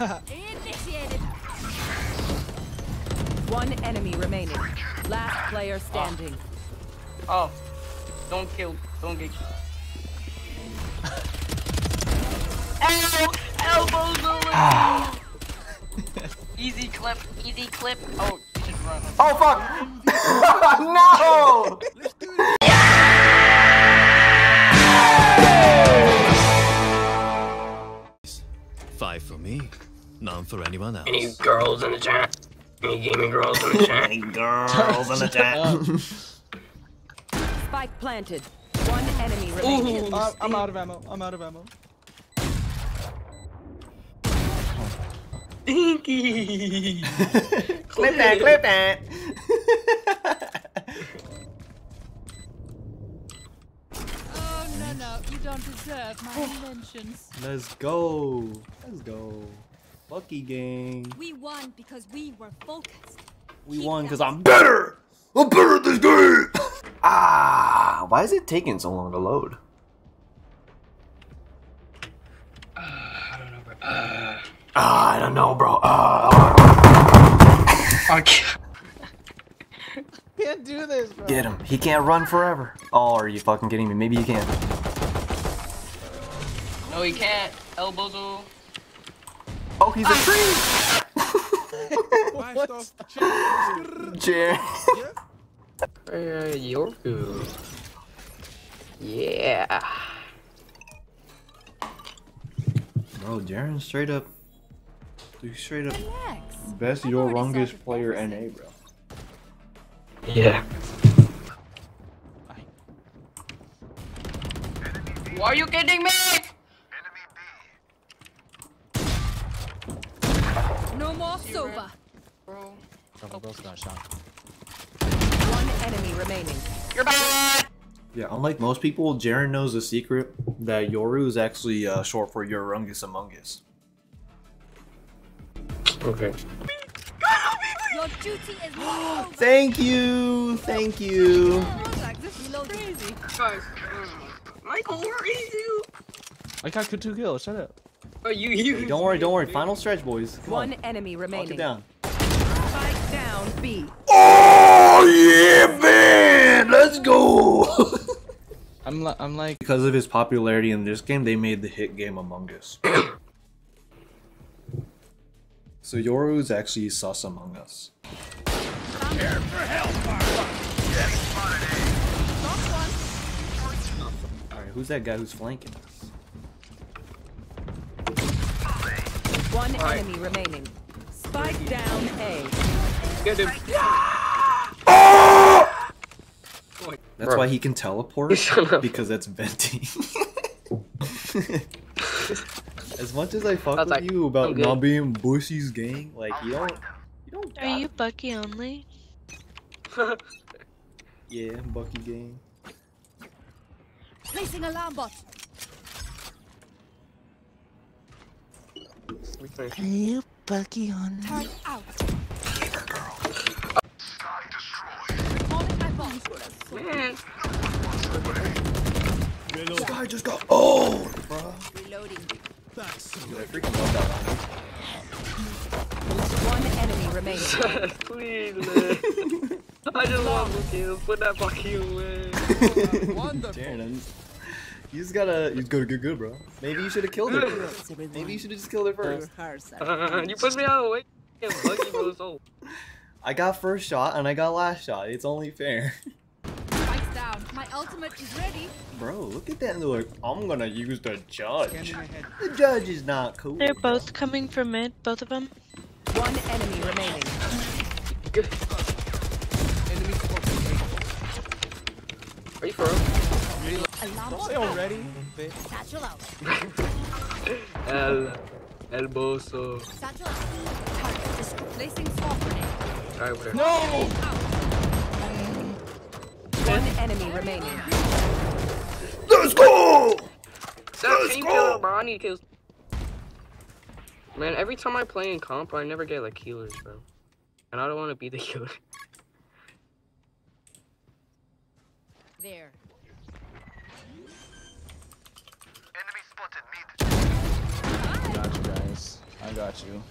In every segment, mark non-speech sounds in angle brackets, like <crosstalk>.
Initiated. One enemy remaining. Last player standing. Oh, oh. don't kill, don't get. Ow! Elbows away! easy clip, easy clip. Oh, you should run. Oh fuck! <laughs> <laughs> none for anyone else. Any girls in the chat? Any gaming girls in the <laughs> chat? Any girls in the chat? Spike planted. One enemy remaining. I'm out of ammo. I'm out of ammo. Dinky! <laughs> clip that, clip that. Oh no no, you don't deserve my oh. inventions. Let's go. Let's go. Lucky game. We won because we were focused. We won because I'm better. I'm better at this game. <laughs> ah, why is it taking so long to load? Ah, I don't know, bro. Ah, I Can't know, bro. I can't do this, bro. get him. He can't run forever. Oh, are you fucking kidding me? Maybe you can. No, he can't. Elbows. Oh. He's a tree. What? Chair. Uh, Yoru. Yeah. Bro, Jaren straight up. Dude, straight up Relax. best I've your already longest started player practicing. NA, bro. Yeah. Why are you kidding me? No more Sova. Bro. One enemy remaining. You're bad. Yeah, unlike most people, Jaren knows the secret that Yoru is actually uh, short for Yorungus Among Us. Okay. Your duty is not <gasps> over. Thank you, thank you. Like, this is crazy. Guys, Michael, where is you? I got two kills. Shut up. Oh, you, you. Don't worry, don't worry. Final stretch, boys. Come One on, enemy lock remaining. it down. Spike down B. Oh yeah, man! Let's go. <laughs> I'm li I'm like. because of his popularity in this game, they made the hit game Among Us. <coughs> so Yoru is actually sus Among Us. Prepare for hellfire. Alright, who's that guy who's flanking us? One enemy remaining. Spike down A. Get him. Ah! That's Bro. why he can teleport because that's venting. <laughs> as much as I fuck I with like, you about I'm good. not being Bushy's gang, like you don't, you don't. Are you Bucky only? <laughs> Yeah, Bucky gang. Placing alarm bot. Are you Bucky only? Turn out. Recalling my. Man. This guy just got old, bro. Reloading. Dude, I freaking love that line. One enemy remaining. <laughs> Please, man. <laughs> I just want to kill. Put that Bucky away. Jaren, I'm- you just gotta, you just gotta get good, bro. Maybe you should have killed it. <laughs> first. Maybe you should have just killed it first. <laughs> you put me out of the way. Yeah, Bucky, <laughs> bro. I got first shot and I got last shot. It's only fair. Spikes down. My ultimate is ready. Bro, look at that look. I'm gonna use the judge. Scanning my head. The judge is not cool. They're bro. both coming from mid, both of them. One enemy remaining. Enemy. Are you for real? Alarm Don't say already. bitch. Satchel out. El. El Boso. Satchel out. Target destroyed. Placing swarm grenade. Alright, whatever. No. One enemy remaining. Let's go! Stop team killer, bro. I need kills. Man, every time I play in comp, I never get like healers, bro. And I don't want to be the <laughs> healer. There. Got you guys. I got you.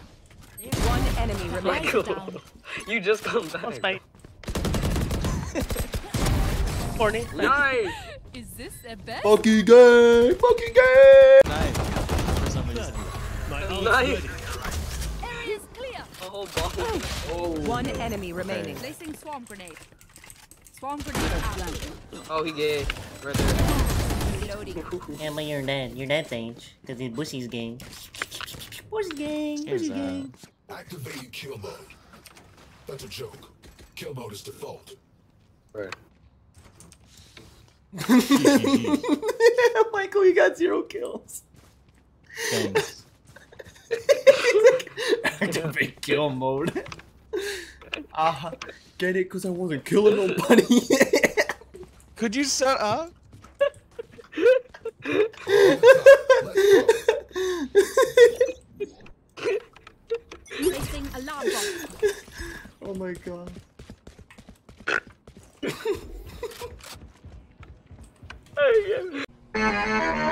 One enemy remaining. <laughs> Michael, you just come back. I'll. <laughs> Horny. Nice. Is this a bet? Fucking gay! Fucking gay! Nice. For some reason. Nice. Area is clear. A whole ball. Oh, One enemy remaining. Placing swarm grenade. Swarm grenade out. Oh, he gay. Right there. Reloading. Yeah, but you're dead. You're dead, Sage. Because it's Bushy's gang. Bushy gang. Here's Bushy gang. Activating kill mode. That's a joke. Kill mode is default. Right. <laughs> Michael, you got zero kills. Thanks. <laughs> Activate kill mode. <laughs> Ah, get it? Cause I wasn't killing nobody. Could you shut up? Alarm bomb. <laughs> oh my god. <laughs> Hey, yeah.